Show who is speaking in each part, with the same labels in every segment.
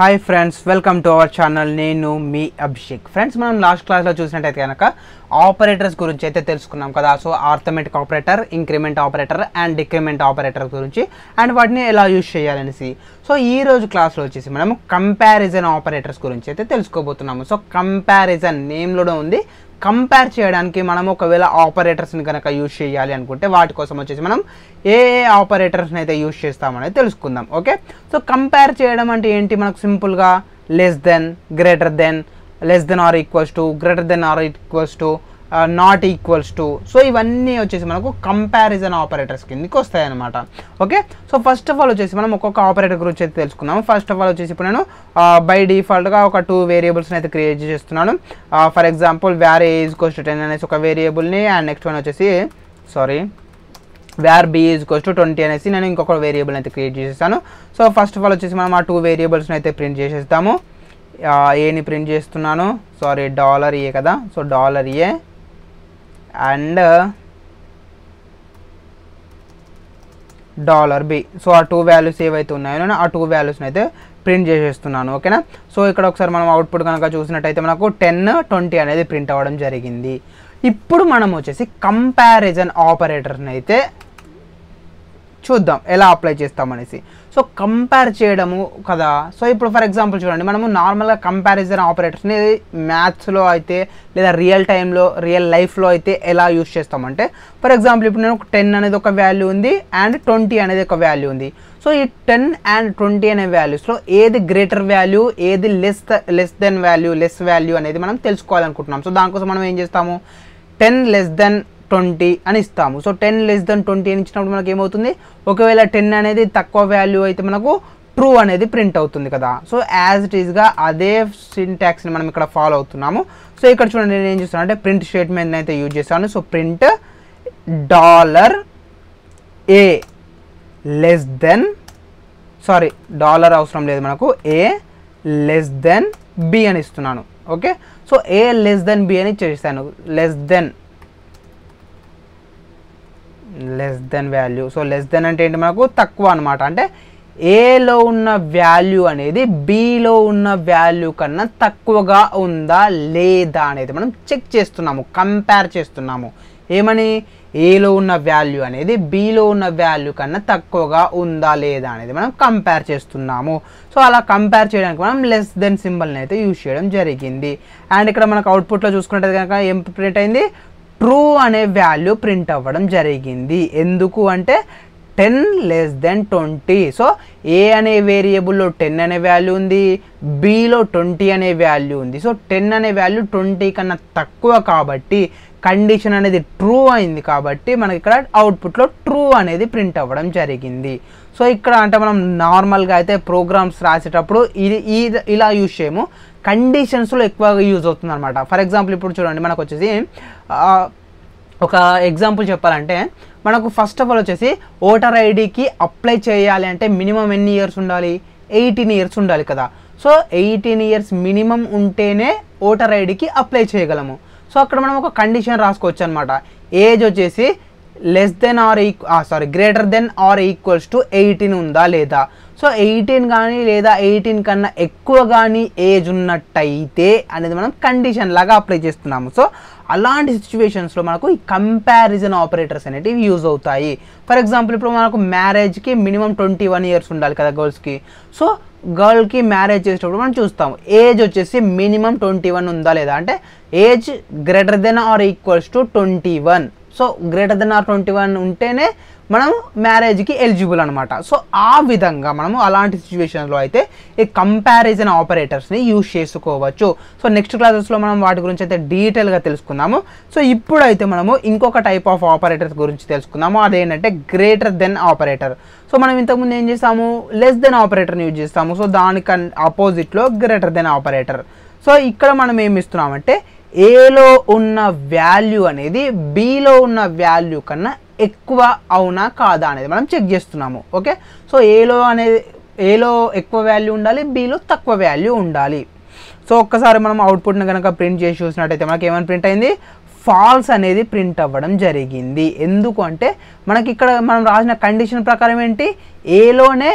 Speaker 1: Hi friends welcome to our channel నేను మీ Abhishek. Friends మనం లాస్ట్ క్లాస్లో చూసినట్టయితే కనుక ఆపరేటర్స్ గురించి అయితే తెలుసుకున్నాం కదా. So arithmetic operator increment operator and decrement operator గురించి అండ్ వాటిని ఎలా యూజ్ చేయాలనేసి. సో ఈ రోజు క్లాస్లో వచ్చేసి మనం కంపారిజన్ ఆపరేటర్స్ గురించి అయితే తెలుసుకోబోతున్నాము. సో కంపారిజన్ నేమ్లోనే ఉంది. కంపేర్ చేయడానికి మనం ఒకవేళ ఆపరేటర్స్ని కనుక యూజ్ చేయాలి అనుకుంటే వాటి కోసం వచ్చేసి మనం ఏ ఏ ఆపరేటర్స్ని అయితే యూజ్ చేస్తామనేది తెలుసుకుందాం ఓకే సో కంపేర్ చేయడం అంటే ఏంటి? మనకు సింపుల్గా less than greater than less than or equals to greater than or equals to not equals to so ఇవన్నీ వచ్చేసి మనకు కంపారిజన్ ఆపరేటర్స్ కిందకి వస్తాయి అనమాట okay so first of all వచ్చేసి మనం ఒక్కొక్క ఆపరేటర్ గురించి అయితే తెలుసుకుందాం ఫస్ట్ ఆఫ్ ఆల్ వచ్చేసి ఇప్పుడు నేను uh, బై డిఫాల్ట్గా ఒక టూ వేరియబుల్స్ని అయితే క్రియేట్ చేస్తున్నాను. ఫర్ ఎగ్జాంపుల్ వ్యార్ ఈజ్ కోస్ట్ టెన్ అనేసి ఒక వేరియబుల్ని అండ్ నెక్స్ట్ వన్ వచ్చేసి సారీ వేర్ బి ఈజ్ కోస్ టు ట్వంటీ అనేసి నేను ఇంకొక వేరియబుల్ అయితే క్రియేట్ చేసేస్తాను సో ఫస్ట్ ఆఫ్ ఆల్ వచ్చేసి మనం ఆ టూ వేరియబుల్స్ని అయితే ప్రింట్ చేసేస్తాము. Uh, ఏని ప్రింట్ చేస్తున్నాను. సారీ డాలర్ ఏ కదా. So dollar a and dollar b. So ఆ టూ వాల్యూస్ ఏవైతే ఉన్నాయో నేను ఆ టూ వాల్యూస్ని అయితే ప్రింట్ చేసేస్తున్నాను ఓకేనా? సో ఇక్కడ ఒకసారి మనం అవుట్పుట్ కనుక చూసినట్టయితే మనకు టెన్ ట్వంటీ అనేది ప్రింట్ అవ్వడం జరిగింది. ఇప్పుడు మనం వచ్చేసి కంపారిజన్ ఆపరేటర్ని అయితే చూద్దాం ఎలా అప్లై చేస్తామనేసి. సో కంపేర్ చేయడము కదా. సో ఇప్పుడు ఫర్ ఎగ్జాంపుల్ చూడండి మనము నార్మల్గా కంపారిజన్ ఆపరేటర్స్ని మ్యాథ్స్లో అయితే లేదా రియల్ టైంలో రియల్ లైఫ్లో అయితే ఎలా యూస్ చేస్తామంటే ఫర్ ఎగ్జాంపుల్ ఇప్పుడు నేను టెన్ అనేది ఒక వాల్యూ ఉంది అండ్ ట్వంటీ అనేది ఒక వాల్యూ ఉంది. సో ఈ టెన్ అండ్ ట్వంటీ అనే వాల్యూస్లో ఏది గ్రేటర్ వాల్యూ ఏది less less than value less value అనేది మనం తెలుసుకోవాలనుకుంటున్నాం. సో దానికోసం మనం ఏం చేస్తాము? టెన్ లెస్ దెన్ ట్వంటీ అని ఇస్తాము. So ten less than twenty అని ఇచ్చినప్పుడు మనకి ఏమవుతుంది? ఒకవేళ టెన్ అనేది తక్కువ వాల్యూ అయితే మనకు ట్రూ అనేది ప్రింట్ అవుతుంది కదా. సో యాజ్ ఇట్ ఈస్గా అదే సింటాక్స్ని మనం ఇక్కడ ఫాలో అవుతున్నాము. సో ఇక్కడ చూడండి నేను ఏం చేస్తాను అంటే ప్రింట్ స్టేట్మెంట్ అయితే యూజ్ చేస్తాను so print dollar a less than sorry dollar అవసరం లేదు మనకు ఏ లెస్ దెన్ బి అని ఇస్తున్నాను. Okay so a less than b అని చేస్తాను less than less than value so less than అంటే ఏంటి మనకు? తక్కువ అనమాట అంటే ఏలో ఉన్న వాల్యూ అనేది బిలో ఉన్న వాల్యూ కన్నా తక్కువగా ఉందా లేదా అనేది మనం చెక్ చేస్తున్నాము కంపేర్ చేస్తున్నాము. ఏమని? ఏలో ఉన్న వాల్యూ అనేది బిలో ఉన్న వాల్యూ కన్నా తక్కువగా ఉందా లేదా అనేది మనం కంపేర్ చేస్తున్నాము. సో అలా కంపేర్ చేయడానికి మనం లెస్ దెన్ సింబల్ని అయితే యూజ్ చేయడం జరిగింది. అండ్ ఇక్కడ మనకు అవుట్పుట్లో చూసుకుంటే కనుక ఏం ప్రింట్ అయింది? ట్రూ అనే వాల్యూ ప్రింట్ అవ్వడం జరిగింది. ఎందుకు అంటే ten less than twenty so a అనే వేరియబుల్లో టెన్ అనే వాల్యూ ఉంది బిలో ట్వంటీ అనే వాల్యూ ఉంది. సో టెన్ అనే వాల్యూ ట్వంటీ కన్నా తక్కువ కాబట్టి కండిషన్ అనేది ట్రూ అయింది కాబట్టి మనకి ఇక్కడ అవుట్పుట్లో ట్రూ అనేది ప్రింట్ అవ్వడం జరిగింది. సో ఇక్కడ అంటే మనం నార్మల్గా అయితే ప్రోగ్రామ్స్ రాసేటప్పుడు ఇది ఈ ఇలా యూజ్ చేయము. కండిషన్స్లో ఎక్కువగా యూజ్ అవుతుంది అనమాట ఫర్ ఎగ్జాంపుల్ ఇప్పుడు చూడండి మనకు వచ్చేసి ఒక ఎగ్జాంపుల్ చెప్పాలంటే మనకు ఫస్ట్ ఆఫ్ ఆల్ వచ్చేసి ఓటర్ ఐడికి అప్లై చేయాలి అంటే మినిమం ఎన్ని ఇయర్స్ ఉండాలి? ఎయిటీన్ ఇయర్స్ ఉండాలి కదా. సో ఎయిటీన్ ఇయర్స్ మినిమం ఉంటేనే ఓటర్ ఐడికి అప్లై చేయగలము. సో అక్కడ మనం ఒక కండిషన్ రాసుకోవచ్చు అనమాట ఏజ్ వచ్చేసి less than or equ sorry greater than or equals to eighteen ఉందా లేదా? సో ఎయిటీన్ కానీ లేదా ఎయిటీన్ కన్నా ఎక్కువ కానీ ఏజ్ ఉన్నట్టయితే అనేది మనం కండిషన్ లాగా అప్లై చేస్తున్నాము. సో అలాంటి సిచ్యువేషన్స్లో మనకు ఈ కంపారిజన్ ఆపరేటర్స్ అనేటివి యూజ్ అవుతాయి. ఫర్ ఎగ్జాంపుల్ ఇప్పుడు మనకు మ్యారేజ్కి మినిమం ట్వంటీ వన్ ఇయర్స్ ఉండాలి కదా గర్ల్స్కి సో గర్ల్కి మ్యారేజ్ చేసేటప్పుడు మనం చూస్తాం ఏజ్ వచ్చేసి మినిమం ట్వంటీ వన్ ఉందా లేదా? అంటే age greater than or equals to twenty one so greater than or twenty one ఉంటేనే మనం మ్యారేజ్కి ఎలిజిబుల్ అనమాట సో ఆ విధంగా మనము అలాంటి సిచ్యువేషన్లో అయితే ఈ కంపారిజన్ ఆపరేటర్స్ని యూజ్ చేసుకోవచ్చు. సో నెక్స్ట్ క్లాసెస్లో మనం వాటి గురించి అయితే డీటెయిల్గా తెలుసుకుందాము. సో ఇప్పుడైతే మనము ఇంకొక టైప్ ఆఫ్ ఆపరేటర్స్ గురించి తెలుసుకుందాము. అదేంటంటే గ్రేటర్ దెన్ ఆపరేటర్ సో మనం ఇంతకుముందు ఏం చేస్తాము లెస్ దెన్ ఆపరేటర్ని యూజ్ చేస్తాము. సో దానికన్ ఆపోజిట్లో గ్రేటర్ దెన్ ఆపరేటర్ సో ఇక్కడ మనం ఏమి ఇస్తున్నామంటే ఏలో ఉన్న వాల్యూ అనేది బీలో ఉన్న వాల్యూ కన్నా ఎక్కువ అవునా కాదా అనేది మనం చెక్ చేస్తున్నాము ఓకే? సో ఏలో అనేది ఏలో ఎక్కువ వాల్యూ ఉండాలి బిలో తక్కువ వాల్యూ ఉండాలి. సో ఒక్కసారి మనం అవుట్పుట్ని కనుక ప్రింట్ చేసి చూసినట్టయితే మనకి ఏమైనా ప్రింట్ అయింది? ఫాల్స్ అనేది ప్రింట్ అవ్వడం జరిగింది. ఎందుకు అంటే మనకి ఇక్కడ మనం రాసిన కండిషన్ ప్రకారం ఏంటి? ఏలోనే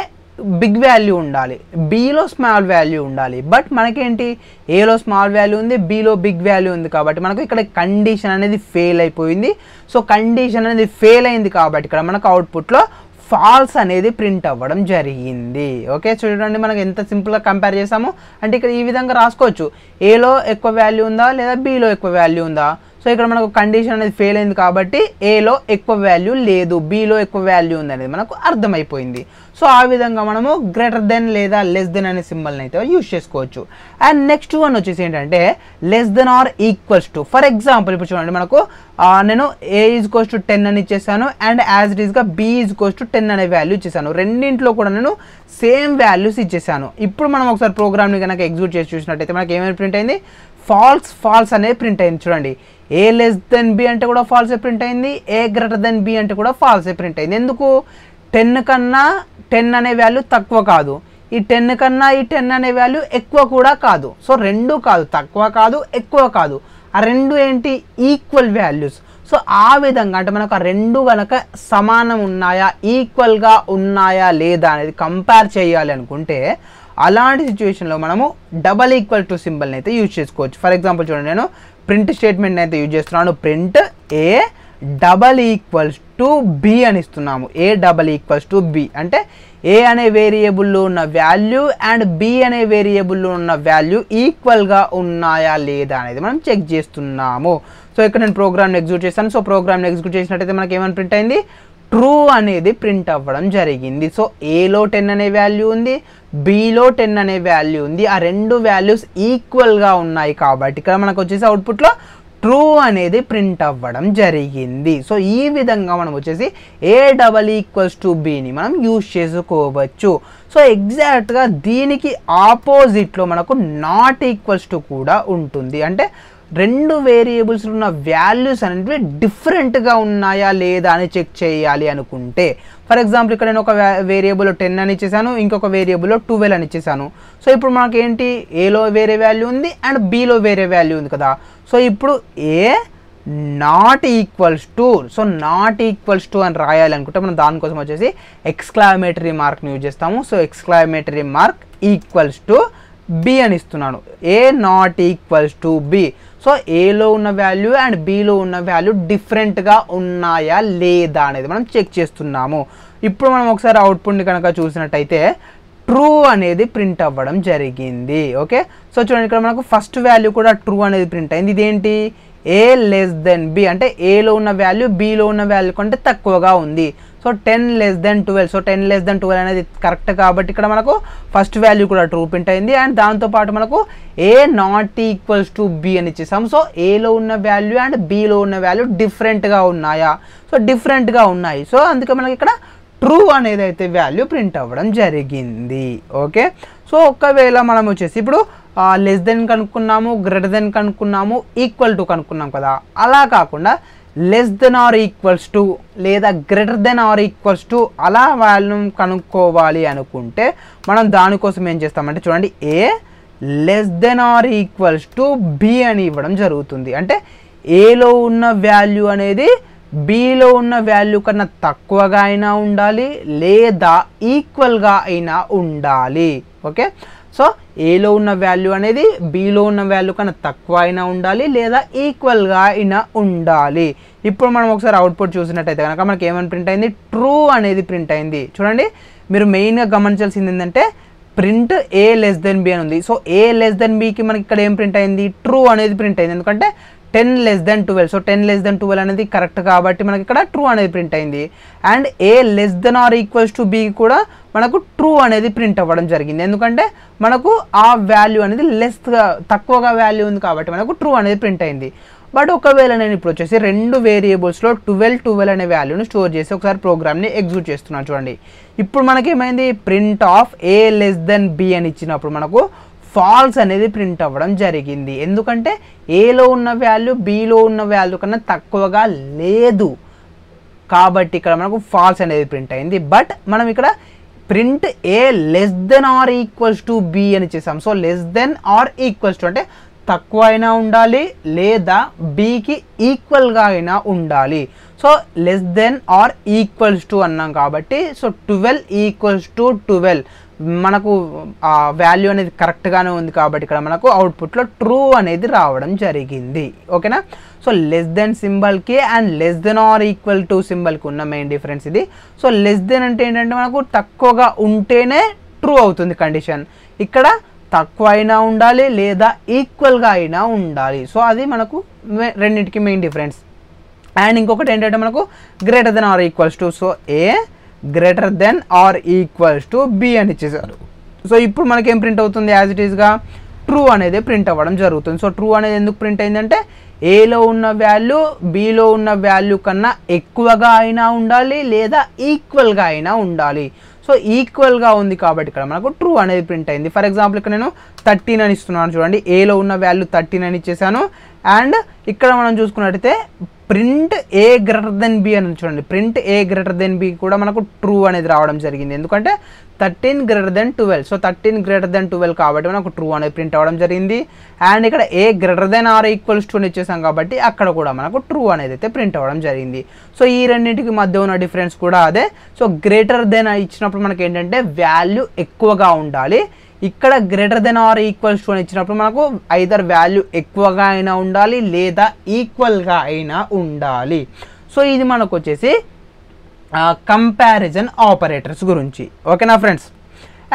Speaker 1: బిగ్ వాల్యూ ఉండాలి. బీలో స్మాల్ వాల్యూ ఉండాలి. బట్ మనకేంటి? ఏలో స్మాల్ వాల్యూ ఉంది బీలో బిగ్ వాల్యూ ఉంది కాబట్టి మనకు ఇక్కడ కండిషన్ అనేది ఫెయిల్ అయిపోయింది. సో కండిషన్ అనేది ఫెయిల్ అయింది కాబట్టి ఇక్కడ మనకు అవుట్పుట్లో ఫాల్స్ అనేది ప్రింట్ అవ్వడం జరిగింది. ఓకే చూడండి మనకు ఎంత సింపుల్గా కంపేర్ చేసాము. అంటే ఇక్కడ ఈ విధంగా రాసుకోవచ్చు. ఏలో ఎక్కువ వాల్యూ ఉందా లేదా బీలో ఎక్కువ వాల్యూ ఉందా? సో ఇక్కడ మనకు కండిషన్ అనేది ఫెయిల్ అయింది కాబట్టి ఏలో ఎక్కువ వాల్యూ లేదు బీలో ఎక్కువ వాల్యూ ఉంది అనేది మనకు అర్థమైపోయింది. సో ఆ విధంగా మనము గ్రేటర్ దెన్ లేదా లెస్ దెన్ అనే సింబల్ని అయితే యూజ్ చేసుకోవచ్చు. అండ్ నెక్స్ట్ వన్ వచ్చేసి ఏంటంటే less than or equals to for example ఇప్పుడు చూడండి మనకు నేను ఏ ఈజ్ కోస్ టు టెన్ అని ఇచ్చేసాను అండ్ యాజ్ ఇట్ ఈస్గా బీ ఈజ్ కోస్ టు టెన్ అనే వాల్యూ ఇచ్చేసాను. రెండింటిలో కూడా నేను సేమ్ వాల్యూస్ ఇచ్చేసాను. ఇప్పుడు మనం ఒకసారి ప్రోగ్రామ్ని కనుక ఎగ్జిక్యూట్ చేసి చూసినట్టయితే మనకి ఏమైనా ప్రింట్ అయింది? ఫాల్స్ ఫాల్స్ అనేది ప్రింట్ అయింది. చూడండి ఏ లెస్ దెన్ బి అంటే కూడా ఫాల్సే ప్రింట్ అయింది. ఏ గ్రేటర్ దెన్ బి అంటే కూడా ఫాల్సే ప్రింట్ అయింది. ఎందుకు? టెన్ కన్నా టెన్ అనే వాల్యూ తక్కువ కాదు. ఈ టెన్ కన్నా ఈ టెన్ అనే వాల్యూ ఎక్కువ కూడా కాదు. సో రెండు కాదు. తక్కువ కాదు ఎక్కువ కాదు. ఆ రెండు ఏంటి? ఈక్వల్ వాల్యూస్ సో ఆ విధంగా అంటే మనకు ఆ రెండు కనుక సమానం ఉన్నాయా? ఈక్వల్గా ఉన్నాయా? లేదా? అనేది కంపేర్ చేయాలి అనుకుంటే అలాంటి సిచ్యువేషన్లో మనము డబల్ ఈక్వల్ టు సింబల్ని అయితే యూజ్ చేసుకోవచ్చు. ఫర్ ఎగ్జాంపుల్ చూడండి నేను ప్రింట్ స్టేట్మెంట్ని అయితే యూజ్ చేస్తున్నాను. Print a double equals to b అని ఇస్తున్నాము. A double equals to b. అంటే ఏ అనే వేరియబుల్లో ఉన్న వాల్యూ అండ్ బి అనే వేరియబుల్లో ఉన్న వాల్యూ ఈక్వల్గా ఉన్నాయా లేదా అనేది మనం చెక్ చేస్తున్నాము. సో ఇక్కడ నేను ప్రోగ్రామ్ని ఎగ్జిక్యూట్ చేస్తాను సో ప్రోగ్రామ్ని ఎగ్జిక్యూట్ చేసినట్టయితే మనకి ఏమైనా ప్రింట్ అయింది? ట్రూ అనేది ప్రింట్ అవ్వడం జరిగింది. సో ఏలో టెన్ అనే వాల్యూ ఉంది బీలో టెన్ అనే వాల్యూ ఉంది. ఆ రెండు వాల్యూస్ ఈక్వల్గా ఉన్నాయి కాబట్టి ఇక్కడ మనకు వచ్చేసి అవుట్పుట్లో ట్రూ అనేది ప్రింట్ అవ్వడం జరిగింది. సో ఈ విధంగా మనం వచ్చేసి ఏ డబల్ ఈక్వల్స్ టు బీని మనం యూజ్ చేసుకోవచ్చు. సో ఎగ్జాక్ట్గా దీనికి ఆపోజిట్లో మనకు నాట్ ఈక్వల్స్ టు కూడా ఉంటుంది. అంటే రెండు వేరియబుల్స్ ఉన్న వాల్యూస్ అనేవి డిఫరెంట్గా ఉన్నాయా లేదా అని చెక్ చేయాలి అనుకుంటే ఫర్ ఎగ్జాంపుల్ ఇక్కడ నేను ఒక వేరియబుల్ టెన్ అని ఇచ్చేసాను ఇంకొక వేరియబుల్లో ట్వెల్వ్ అని ఇచ్చేసాను. సో ఇప్పుడు మనకి ఏంటి ఏలో వేరే వాల్యూ ఉంది అండ్ బీలో వేరే వాల్యూ ఉంది కదా. సో ఇప్పుడు a not equals to so not equals to అని రాయాలనుకుంటే మనం దానికోసం వచ్చేసి ఎక్స్క్లామేటరీ మార్క్ని యూజ్ చేస్తాము. So exclamatory mark equals to b అని ఇస్తున్నాను. A not equals to b so ఏలో ఉన్న వాల్యూ అండ్ బీలో ఉన్న వాల్యూ డిఫరెంట్గా ఉన్నాయా లేదా అనేది మనం చెక్ చేస్తున్నాము. ఇప్పుడు మనం ఒకసారి అవుట్పుట్ని కనుక చూసినట్టయితే ట్రూ అనేది ప్రింట్ అవ్వడం జరిగింది. ఓకే సో చూడండి ఇక్కడ మనకు ఫస్ట్ వాల్యూ కూడా ట్రూ అనేది ప్రింట్ అయింది. ఇదేంటి? ఏ లెస్ దెన్ బి అంటే ఏలో ఉన్న వాల్యూ బీలో ఉన్న వాల్యూ కంటే తక్కువగా ఉంది. So ten less than twelve so ten less than twelve అనేది కరెక్ట్ కాబట్టి ఇక్కడ మనకు ఫస్ట్ వాల్యూ కూడా ట్రూ ప్రింట్ అయింది అండ్ దాంతోపాటు మనకు a not equals to b అని ఇచ్చేసాం సో ఏలో ఉన్న వాల్యూ అండ్ బీలో ఉన్న వాల్యూ డిఫరెంట్గా ఉన్నాయా? సో డిఫరెంట్గా ఉన్నాయి. సో అందుకే మనకి ఇక్కడ ట్రూ అనేది అయితే వాల్యూ ప్రింట్ అవ్వడం జరిగింది. ఓకే సో ఒకవేళ మనం వచ్చేసి ఇప్పుడు లెస్ దెన్ కనుక్కున్నాము గ్రేటర్ దెన్ కనుక్కున్నాము ఈక్వల్ టు కనుక్కున్నాం కదా? అలా కాకుండా less than or equals to లేదా greater than or equals to అలా వాల్యూమ్ కనుక్కోవాలి అనుకుంటే మనం దానికోసం ఏం చేస్తామంటే చూడండి a less than or equals to b అని ఇవ్వడం జరుగుతుంది. అంటే ఏలో ఉన్న వాల్యూ అనేది బీలో ఉన్న వాల్యూ కన్నా తక్కువగా అయినా ఉండాలి లేదా ఈక్వల్గా అయినా ఉండాలి. ఓకే సో ఏలో ఉన్న వాల్యూ అనేది బీలో ఉన్న వాల్యూ కన్నా తక్కువ అయినా ఉండాలి లేదా ఈక్వల్గా అయినా ఉండాలి. ఇప్పుడు మనం ఒకసారి అవుట్పుట్ చూసినట్టయితే కనుక మనకి ఏమైనా ప్రింట్ అయింది? ట్రూ అనేది ప్రింట్ అయింది. చూడండి మీరు మెయిన్గా గమనించాల్సింది ఏంటంటే print A less than B అని ఉంది. సో ఏ లెస్ దెన్ బికి మనకి ఇక్కడ ఏం ప్రింట్ అయింది? ట్రూ అనేది ప్రింట్ అయింది. ఎందుకంటే ten less than twelve. So ten less than twelve అనేది కరెక్ట్ కాబట్టి మనకి ఇక్కడ ట్రూ అనేది ప్రింట్ అయింది. And a less than or equals to b కూడా మనకు ట్రూ అనేది ప్రింట్ అవ్వడం జరిగింది. ఎందుకంటే మనకు ఆ వాల్యూ అనేది లెస్గా తక్కువగా వాల్యూ ఉంది కాబట్టి మనకు ట్రూ అనేది ప్రింట్ అయింది. బట్ ఒకవేళ నేను ఇప్పుడు వచ్చేసి రెండు వేరియబుల్స్లో ట్వెల్వ్ ట్వెల్వ్ అనే వాల్యూని స్టోర్ చేసి ఒకసారి ప్రోగ్రామ్ని ఎగ్జిక్యూట్ చేస్తున్నాను చూడండి. ఇప్పుడు మనకి ఏమైంది print of a less than b అని ఇచ్చినప్పుడు మనకు ఫాల్స్ అనేది ప్రింట్ అవ్వడం జరిగింది. ఎందుకంటే ఏలో ఉన్న వాల్యూ బీలో ఉన్న వాల్యూ కన్నా తక్కువగా లేదు. కాబట్టి ఇక్కడ మనకు ఫాల్స్ అనేది ప్రింట్ అయింది. బట్ మనం ఇక్కడ print a less than or equals to b అని చేసాం. So less than or equals to అంటే తక్కువ అయినా ఉండాలి లేదా బీకి ఈక్వల్గా అయినా ఉండాలి. So so less than or equals to అన్నాం కాబట్టి so twelve equals to twelve. మనకు ఆ వాల్యూ అనేది కరెక్ట్గానే ఉంది కాబట్టి ఇక్కడ మనకు అవుట్పుట్లో ట్రూ అనేది రావడం జరిగింది. ఓకేనా? So less than సింబల్కి and less than or equal to సింబల్కి ఉన్న మెయిన్ డిఫరెన్స్ ఇది. సో లెస్ దెన్ అంటే ఏంటంటే మనకు తక్కువగా ఉంటేనే ట్రూ అవుతుంది కండిషన్ ఇక్కడ తక్కువ అయినా ఉండాలి లేదా ఈక్వల్గా అయినా ఉండాలి. సో అది మనకు రెండింటికి మెయిన్ డిఫరెన్స్ అండ్ ఇంకొకటి ఏంటంటే మనకు greater than or equals to so A greater than or equals to B అని ఇచ్చేసారు సో ఇప్పుడు మనకేం ప్రింట్ అవుతుంది యాజ్ ఇట్ ఈస్గా ట్రూ అనేది ప్రింట్ అవ్వడం జరుగుతుంది. సో ట్రూ అనేది ఎందుకు ప్రింట్ అయిందంటే ఏలో ఉన్న వాల్యూ బిలో ఉన్న వాల్యూ కన్నా ఎక్కువగా అయినా ఉండాలి లేదా ఈక్వల్గా అయినా ఉండాలి. సో ఈక్వల్గా ఉంది కాబట్టి ఇక్కడ మనకు ట్రూ అనేది ప్రింట్ అయింది. ఫర్ ఎగ్జాంపుల్ ఇక్కడ నేను థర్టీన్ అని ఇస్తున్నాను చూడండి. ఏలో ఉన్న వాల్యూ థర్టీన్ అని ఇచ్చేసాను అండ్ ఇక్కడ మనం చూసుకున్నట్టయితే print A greater than B అని చూడండి. Print A greater than B కూడా మనకు ట్రూ అనేది రావడం జరిగింది. ఎందుకంటే thirteen greater than twelve. So thirteen greater than twelve కాబట్టి మనకు ట్రూ అనేది ప్రింట్ అవ్వడం జరిగింది. అండ్ ఇక్కడ A greater than or equals to ఇచ్చేసాం కాబట్టి అక్కడ కూడా మనకు ట్రూ అనేది అయితే ప్రింట్ అవ్వడం జరిగింది. సో ఈ రెండింటికి మధ్య ఉన్న డిఫరెన్స్ కూడా అదే. సో గ్రేటర్ దెన్ ఇచ్చినప్పుడు మనకి ఏంటంటే వాల్యూ ఎక్కువగా ఉండాలి. ఇక్కడ greater than or equals to అని ఇచ్చినప్పుడు మనకు ఐదర్ వాల్యూ ఎక్కువగా అయినా ఉండాలి లేదా ఈక్వల్గా అయినా ఉండాలి. సో ఇది మనకు వచ్చేసి కంపారిజన్ ఆపరేటర్స్ గురించి. ఓకేనా ఫ్రెండ్స్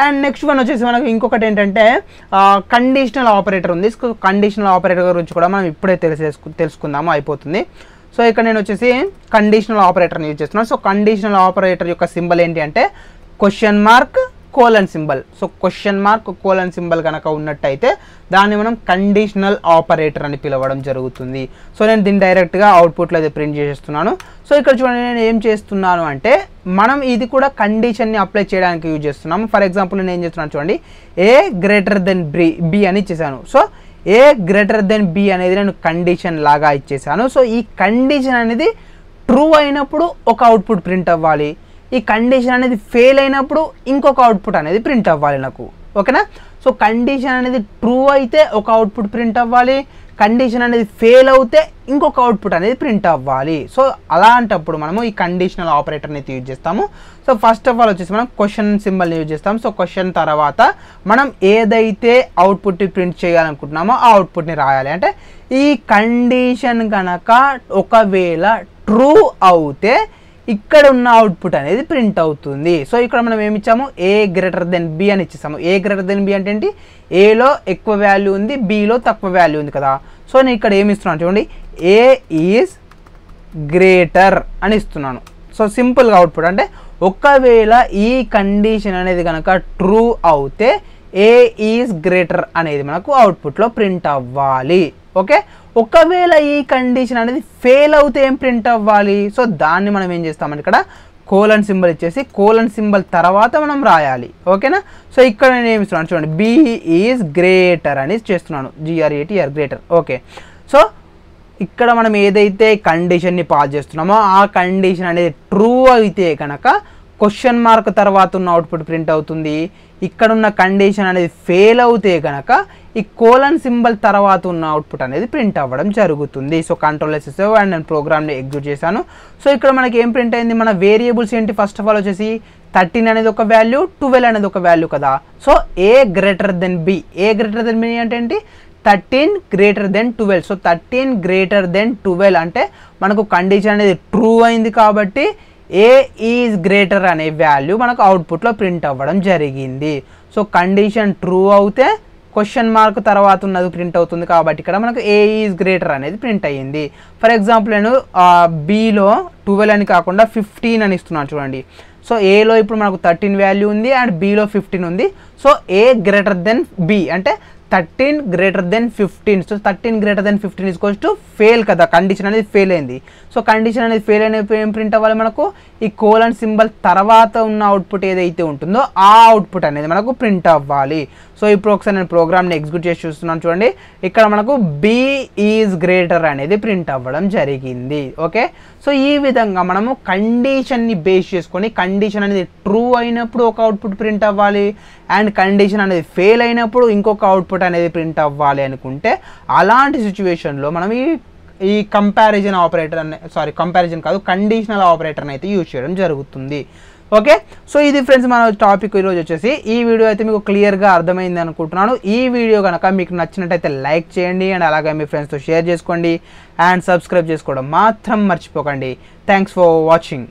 Speaker 1: అండ్ నెక్స్ట్ వన్ వచ్చేసి మనకు ఇంకొకటి ఏంటంటే కండిషనల్ ఆపరేటర్ ఉంది. కండిషనల్ ఆపరేటర్ గురించి కూడా మనం ఇప్పుడే తెలిసేసుకు తెలుసుకుందాము అయిపోతుంది. సో ఇక్కడ నేను వచ్చేసి కండిషనల్ ఆపరేటర్ని యూజ్ చేస్తున్నాను. సో కండిషనల్ ఆపరేటర్ యొక్క సింబల్ ఏంటి అంటే question mark colon symbol. So question mark colon symbol కనుక ఉన్నట్టయితే దాన్ని మనం కండిషనల్ ఆపరేటర్ అని పిలవడం జరుగుతుంది. సో నేను దీన్ని డైరెక్ట్గా అవుట్పుట్లో అయితే ప్రింట్ చేసేస్తున్నాను. సో ఇక్కడ చూడండి నేను ఏం చేస్తున్నాను అంటే మనం ఇది కూడా కండిషన్ని అప్లై చేయడానికి యూజ్ చేస్తున్నాము. ఫర్ ఎగ్జాంపుల్ నేను ఏం చేస్తున్నాను చూడండి. A greater than B B అని ఇచ్చేసాను. So A greater than B అనేది నేను కండిషన్ లాగా ఇచ్చేసాను. సో ఈ కండిషన్ అనేది ట్రూ అయినప్పుడు ఒక అవుట్పుట్ ప్రింట్ అవ్వాలి. ఈ కండిషన్ అనేది ఫెయిల్ అయినప్పుడు ఇంకొక అవుట్పుట్ అనేది ప్రింట్ అవ్వాలి నాకు. ఓకేనా? సో కండిషన్ అనేది ట్రూ అయితే ఒక అవుట్పుట్ ప్రింట్ అవ్వాలి. కండిషన్ అనేది ఫెయిల్ అవుతే ఇంకొక అవుట్పుట్ అనేది ప్రింట్ అవ్వాలి. సో అలాంటప్పుడు మనము ఈ కండిషనల్ ఆపరేటర్ని అయితే యూజ్ చేస్తాము. సో ఫస్ట్ ఆఫ్ ఆల్ వచ్చేసి మనం క్వశ్చన్ సింబల్ని యూజ్ చేస్తాం సో క్వశ్చన్ తర్వాత మనం ఏదైతే అవుట్పుట్ ప్రింట్ చేయాలనుకుంటున్నామో ఆ అవుట్పుట్ని రాయాలి. అంటే ఈ కండిషన్ కనుక ఒకవేళ ట్రూ అవుతే ఇక్కడ ఉన్న అవుట్పుట్ అనేది ప్రింట్ అవుతుంది. సో ఇక్కడ మనం ఏమి ఇచ్చాము? ఏ గ్రేటర్ దెన్ బి అని ఇచ్చేసాము. ఏ గ్రేటర్ దెన్ బి అంటే ఏంటి? ఏలో ఎక్కువ వాల్యూ ఉంది బిలో తక్కువ వాల్యూ ఉంది కదా. సో నేను ఇక్కడ ఏమి ఇస్తున్నాను చూడండి. ఏ ఈజ్ గ్రేటర్ అని ఇస్తున్నాను. సో సింపుల్గా అవుట్పుట్ అంటే ఒకవేళ ఈ కండిషన్ అనేది కనుక ట్రూ అవుతే ఏ ఈజ్ గ్రేటర్ అనేది మనకు అవుట్పుట్లో ప్రింట్ అవ్వాలి. ఓకే ఒకవేళ ఈ కండిషన్ అనేది ఫెయిల్ అవుతే ఏం ప్రింట్ అవ్వాలి? సో దాన్ని మనం ఏం చేస్తామంటే ఇక్కడ కోలన్ సింబల్ ఇచ్చేసి కోలన్ సింబల్ తర్వాత మనం రాయాలి. ఓకేనా? సో ఇక్కడ నేను ఏమి ఇస్తున్నాను? చూడండి బి ఈజ్ గ్రేటర్ అని చేస్తున్నాను. జిఆర్ఏటిఆర్ గ్రేటర్ ఓకే. సో ఇక్కడ మనం ఏదైతే కండిషన్ని పాస్ చేస్తున్నామో ఆ కండిషన్ అనేది ట్రూ అయితే కనుక క్వశ్చన్ మార్క్ తర్వాత ఉన్న అవుట్పుట్ ప్రింట్ అవుతుంది. ఇక్కడ ఉన్న కండిషన్ అనేది ఫెయిల్ అవుతే కనుక ఈ కోలన్ సింబల్ తర్వాత ఉన్న అవుట్పుట్ అనేది ప్రింట్ అవ్వడం జరుగుతుంది. సో కంట్రోల్ ఎస్ఎస్ అండ్ నేను ప్రోగ్రామ్ని ఎగ్జిక్యూట్ చేశాను. సో ఇక్కడ మనకి ఏం ప్రింట్ అయింది? మన వేరియబుల్స్ ఏంటి? ఫస్ట్ ఆఫ్ ఆల్ వచ్చేసి థర్టీన్ అనేది ఒక వాల్యూ ట్వెల్వ్ అనేది ఒక వాల్యూ కదా. So A greater than B A greater than B అంటే ఏంటి? Thirteen greater than twelve so thirteen greater than twelve అంటే మనకు కండిషన్ అనేది ట్రూ అయింది కాబట్టి ఏ ఈజ్ గ్రేటర్ అనే వాల్యూ మనకు అవుట్పుట్లో ప్రింట్ అవ్వడం జరిగింది. సో కండిషన్ ట్రూ అవుతే క్వశ్చన్ మార్క్ తర్వాత ఉన్నది ప్రింట్ అవుతుంది కాబట్టి ఇక్కడ మనకు ఏ ఈజ్ గ్రేటర్ అనేది ప్రింట్ అయ్యింది. ఫర్ ఎగ్జాంపుల్ నేను బీలో ట్వెల్వ్ అని కాకుండా ఫిఫ్టీన్ అని ఇస్తున్నాను చూడండి. సో ఏలో ఇప్పుడు మనకు థర్టీన్ వాల్యూ ఉంది అండ్ బీలో ఫిఫ్టీన్ ఉంది. So A greater than B అంటే thirteen greater than fifteen so thirteen greater than fifteen is to fail కదా. కండిషన్ అనేది ఫెయిల్ అయింది. సో కండిషన్ అనేది ఫెయిల్ అయినప్పుడు ఏం ప్రింట్ అవ్వాలి మనకు? ఈ కోలన్ సింబల్ తర్వాత ఉన్న అవుట్పుట్ ఏదైతే ఉంటుందో ఆ అవుట్పుట్ అనేది మనకు ప్రింట్ అవ్వాలి. సో ఇప్పుడు ఒకసారి నేను ప్రోగ్రామ్ని ఎగ్జిక్యూట్ చేసి చూస్తున్నాను చూడండి. ఇక్కడ మనకు బి ఈజ్ గ్రేటర్ అనేది ప్రింట్ అవ్వడం జరిగింది. ఓకే సో ఈ విధంగా మనము కండిషన్ని బేస్ చేసుకొని కండిషన్ అనేది ట్రూ అయినప్పుడు ఒక అవుట్పుట్ ప్రింట్ అవ్వాలి. అండ్ కండిషన్ అనేది ఫెయిల్ అయినప్పుడు ఇంకొక అవుట్పుట్ అవుట్పుట్ అనేది ప్రింట్ అవ్వాలి అనుకుంటే అలాంటి సిచ్యువేషన్లో మనం ఈ ఈ కంపారిజన్ ఆపరేటర్ అనే సారీ కంపారిజన్ కాదు కండిషనల్ ఆపరేటర్ని అయితే యూజ్ చేయడం జరుగుతుంది. ఓకే సో ఇది ఫ్రెండ్స్ మన టాపిక్ ఈరోజు వచ్చేసి ఈ వీడియో అయితే మీకు క్లియర్గా అర్థమైంది అనుకుంటున్నాను. ఈ వీడియో కనుక మీకు నచ్చినట్టయితే లైక్ చేయండి అండ్ అలాగే మీ ఫ్రెండ్స్తో షేర్ చేసుకోండి. అండ్ సబ్స్క్రైబ్ చేసుకోవడం మాత్రం మర్చిపోకండి. Thanks for watching